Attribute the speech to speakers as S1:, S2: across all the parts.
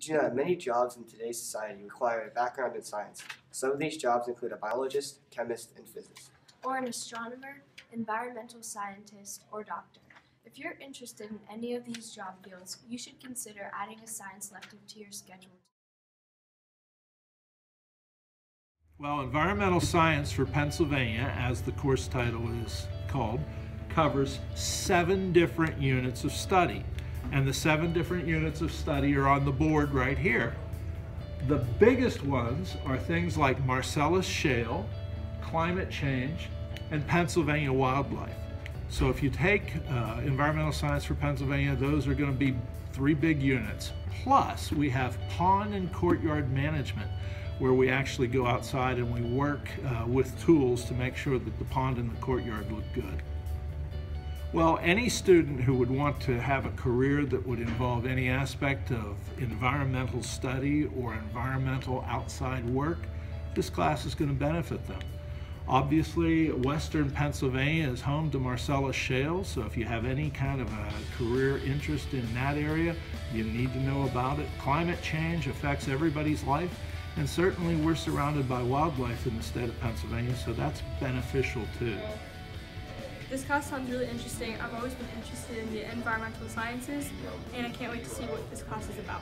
S1: Did you know that many jobs in today's society require a background in science? Some of these jobs include a biologist, chemist, and physicist.
S2: or an astronomer, environmental scientist, or doctor. If you're interested in any of these job fields, you should consider adding a science elective to your schedule.
S3: Well, environmental science for Pennsylvania, as the course title is called, covers seven different units of study. And the seven different units of study are on the board right here. The biggest ones are things like Marcellus Shale, climate change, and Pennsylvania wildlife. So if you take uh, environmental science for Pennsylvania, those are going to be three big units. Plus, we have pond and courtyard management, where we actually go outside and we work uh, with tools to make sure that the pond and the courtyard look good. Well, any student who would want to have a career that would involve any aspect of environmental study or environmental outside work, this class is going to benefit them. Obviously, Western Pennsylvania is home to Marcellus Shale, so if you have any kind of a career interest in that area, you need to know about it. Climate change affects everybody's life, and certainly we're surrounded by wildlife in the state of Pennsylvania, so that's beneficial too.
S4: This class sounds really interesting. I've always been interested in the environmental sciences, and I can't wait to see what this class is about.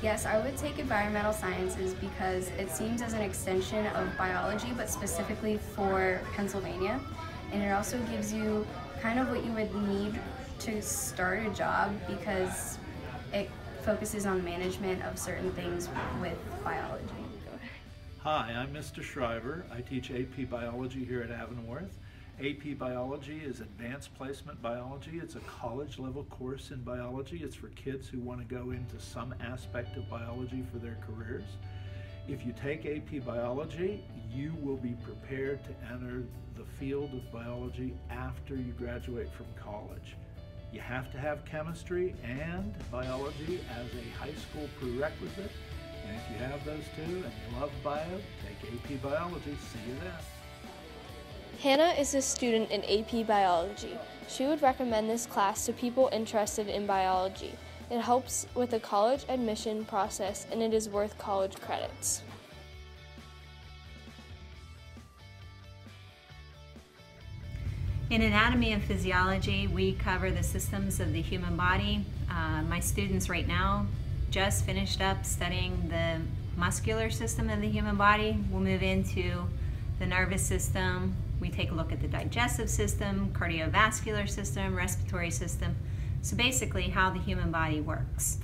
S5: Yes, I would take environmental sciences because it seems as an extension of biology, but specifically for Pennsylvania. And it also gives you kind of what you would need to start a job because it focuses on management of certain things with biology.
S3: Hi, I'm Mr. Shriver. I teach AP Biology here at Avonworth. AP Biology is Advanced Placement Biology. It's a college level course in biology. It's for kids who want to go into some aspect of biology for their careers. If you take AP Biology, you will be prepared to enter the field of biology after you graduate from college. You have to have chemistry and biology as a high school prerequisite. And if you have those two and you love bio, take AP Biology. See you then.
S2: Hannah is a student in AP Biology. She would recommend this class to people interested in biology. It helps with the college admission process and it is worth college credits.
S6: In anatomy and physiology, we cover the systems of the human body. Uh, my students right now just finished up studying the muscular system of the human body. We'll move into the nervous system. We take a look at the digestive system, cardiovascular system, respiratory system. So basically how the human body works.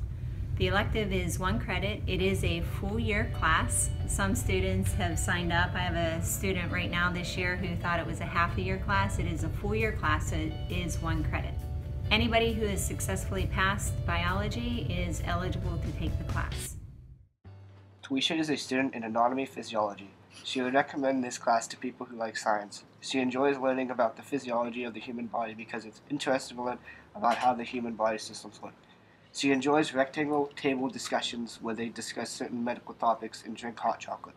S6: The elective is one credit. It is a full year class. Some students have signed up. I have a student right now this year who thought it was a half a year class. It is a full year class, so it is one credit. Anybody who has successfully passed biology is eligible to take the class.
S1: Tuisha is a student in anatomy physiology. She would recommend this class to people who like science. She enjoys learning about the physiology of the human body because it's interesting about how the human body systems work. She enjoys rectangle table discussions where they discuss certain medical topics and drink hot chocolate.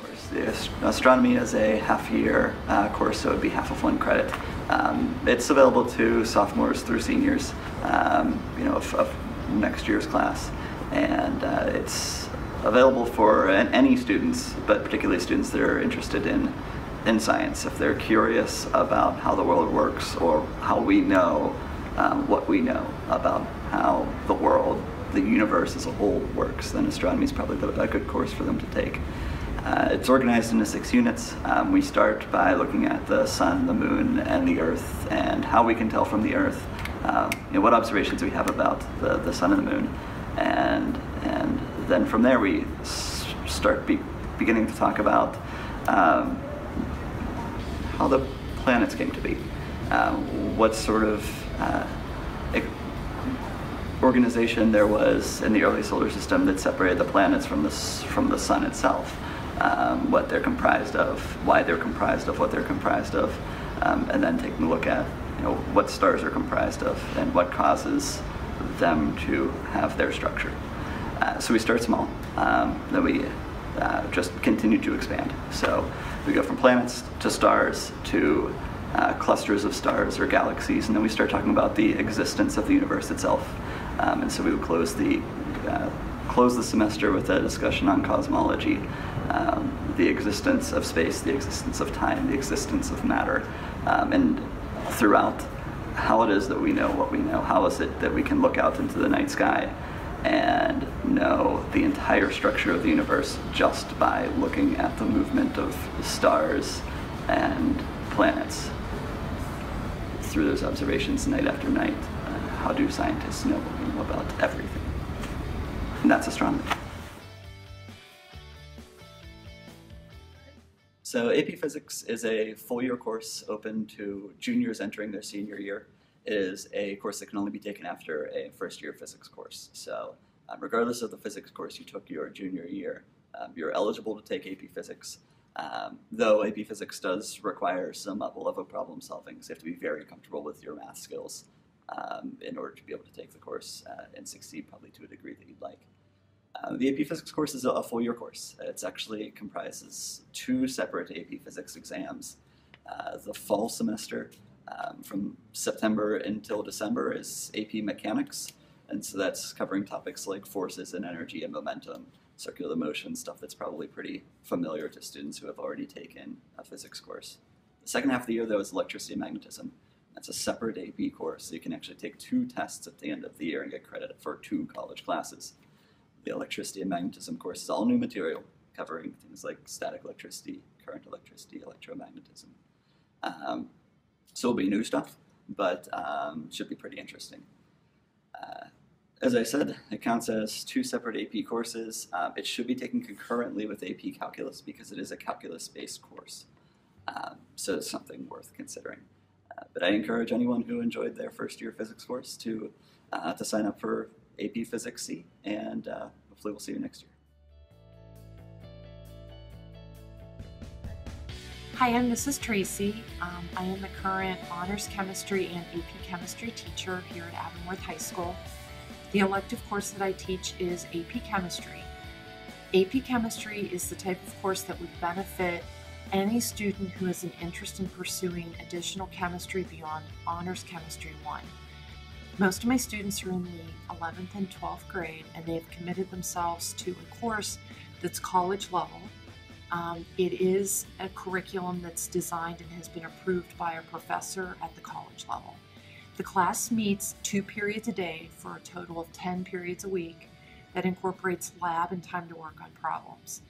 S7: course. The astronomy is a half-year uh, course, so it would be half of one credit. Um, it's available to sophomores through seniors, um, you know, of, of, next year's class, it's available for any students, but particularly students that are interested in in science. If they're curious about how the world works or how we know um, what we know about how the world, the universe as a whole works, then astronomy is probably a good course for them to take. Uh, it's organized into six units. Um, we start by looking at the sun, the moon, and the earth, and how we can tell from the earth uh, you know, what observations we have about the, the sun and the moon. And, then from there we start be beginning to talk about um, how the planets came to be. Uh, what sort of uh, organization there was in the early solar system that separated the planets from the, from the sun itself um, what they're comprised of, why they're comprised of what they're comprised of, um, and then taking a look at you know, what stars are comprised of and what causes them to have their structure. So we start small, um, then we uh, just continue to expand. So we go from planets to stars to uh, clusters of stars or galaxies, and then we start talking about the existence of the universe itself. Um, and so we would close the uh, close the semester with a discussion on cosmology, um, the existence of space, the existence of time, the existence of matter, um, and throughout how it is that we know what we know. How is it that we can look out into the night sky and know the entire structure of the universe just by looking at the movement of stars and planets through those observations night after night. Uh, how do scientists know about everything? And that's astronomy. So AP Physics is a full year course open to juniors entering their senior year. Is a course that can only be taken after a first year physics course. So um, regardless of the physics course you took your junior year, um, you're eligible to take AP Physics. Um, though AP Physics does require some level of problem solving, so you have to be very comfortable with your math skills um, in order to be able to take the course uh, and succeed probably to a degree that you'd like. Uh, the AP Physics course is a, a full year course. It actually comprises two separate AP Physics exams. Uh, the fall semester um, from September until December is AP Mechanics, and so that's covering topics like forces and energy and momentum, circular motion, stuff that's probably pretty familiar to students who have already taken a physics course. The second half of the year, though, is electricity and magnetism. That's a separate AP course, so you can actually take two tests at the end of the year and get credit for two college classes the electricity and magnetism course is all new material covering things like static electricity, current electricity, electromagnetism. Um, so it'll be new stuff, but um, should be pretty interesting. Uh, as I said, it counts as two separate AP courses. Um, it should be taken concurrently with AP Calculus because it is a calculus-based course. Um, so it's something worth considering. Uh, but I encourage anyone who enjoyed their first year physics course to, uh, to sign up for AP Physics C, and uh, hopefully we'll see you next year.
S8: Hi, I'm Mrs. Tracy. Um, I am the current Honors Chemistry and AP Chemistry teacher here at Avonworth High School. The elective course that I teach is AP Chemistry. AP Chemistry is the type of course that would benefit any student who has an interest in pursuing additional chemistry beyond Honors Chemistry 1. Most of my students are in the 11th and 12th grade and they have committed themselves to a course that's college level. Um, it is a curriculum that's designed and has been approved by a professor at the college level. The class meets two periods a day for a total of 10 periods a week that incorporates lab and time to work on problems.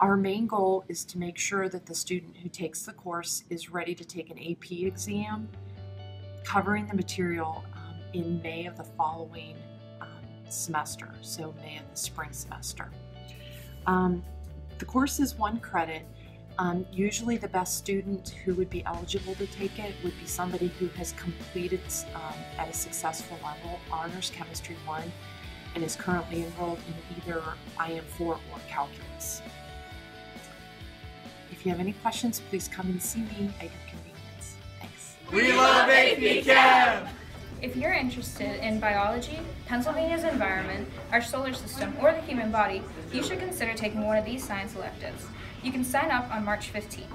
S8: Our main goal is to make sure that the student who takes the course is ready to take an AP exam covering the material in May of the following um, semester, so May of the spring semester. Um, the course is one credit. Um, usually, the best student who would be eligible to take it would be somebody who has completed um, at a successful level Honors Chemistry 1 and is currently enrolled in either IM4 or Calculus. If you have any questions, please come and see me at your convenience. Thanks.
S9: We love AP Chem!
S10: If you're interested in biology, Pennsylvania's environment, our solar system, or the human body, you should consider taking one of these science electives. You can sign up on March 15th.